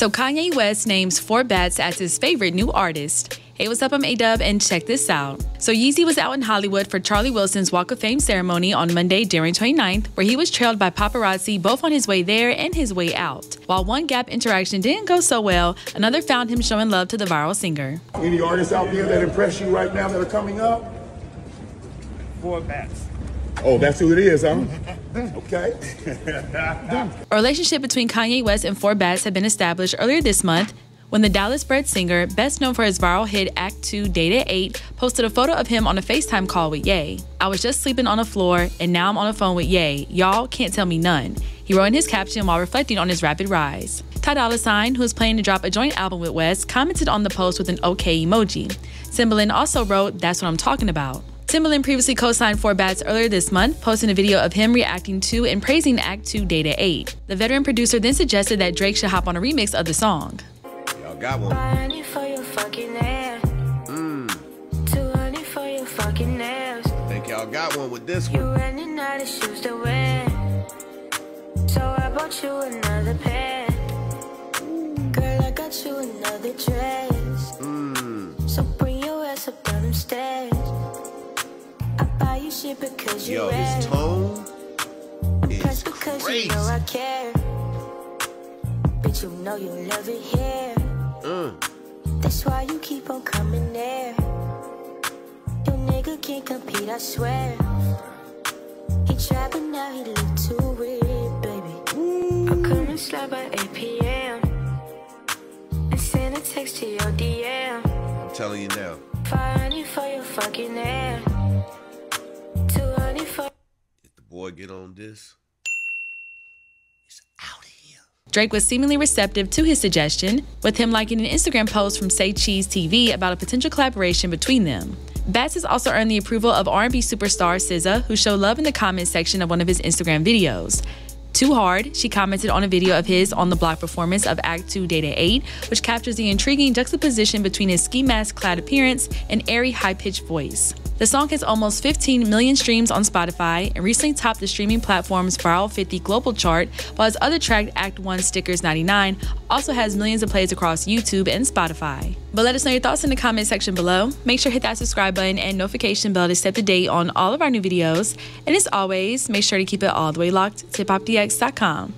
So Kanye West names 4Batz as his favorite new artist. Hey, what's up? I'm A-Dub, and check this out. So Yeezy was out in Hollywood for Charlie Wilson's Walk of Fame ceremony on Monday, January 29th, where he was trailed by paparazzi both on his way there and his way out. While one Gap interaction didn't go so well, another found him showing love to the viral singer. Any artists out there that impress you right now that are coming up? 4Batz. Oh, that's who it is, huh? okay. A relationship between Kanye West and 4Batz had been established earlier this month when the Dallas bred singer, best known for his viral hit Act 2 Data 8, posted a photo of him on a FaceTime call with Ye. I was just sleeping on the floor, and now I'm on the phone with Ye. Y'all can't tell me none. He wrote in his caption while reflecting on his rapid rise. Ty Dolla Sign, who is planning to drop a joint album with West, commented on the post with an OK emoji. Timbaland also wrote, That's what I'm talking about. Timbaland previously co-signed 4Batz earlier this month, posting a video of him reacting to and praising Act 2 Dated 8. The veteran producer then suggested that Drake should hop on a remix of the song. Y'all got one. Mm. Think y'all got one with this one. You running out of shoes to wear. So I bought you another pair. Girl, I got you another dress. Mmm. You because you Yo, his tone is because crazy. you know I care. Bitch, you know you love it here. Mm. That's why you keep on coming there. Your nigga can't compete, I swear. He tried, but now he look too weird, baby. I couldn't slide by 8 p.m. And send a text to your DM. I'm telling you now. 500 for your fucking air. Boy get on this, it's out of here. Drake was seemingly receptive to his suggestion, with him liking an Instagram post from Say Cheese TV about a potential collaboration between them. Batz has also earned the approval of R&B superstar SZA, who showed love in the comments section of one of his Instagram videos. Too Hard, she commented on a video of his on the block performance of Act 2 Data 8, which captures the intriguing juxtaposition between his ski mask clad appearance and airy, high pitched voice. The song has almost 15 million streams on Spotify and recently topped the streaming platform's Viral 50 global chart, while his other track, Act 1 Stickers 99, also has millions of plays across YouTube and Spotify. But let us know your thoughts in the comment section below. Make sure to hit that subscribe button and notification bell to stay up to date on all of our new videos. And as always, make sure to keep it all the way locked to hiphopdx.com.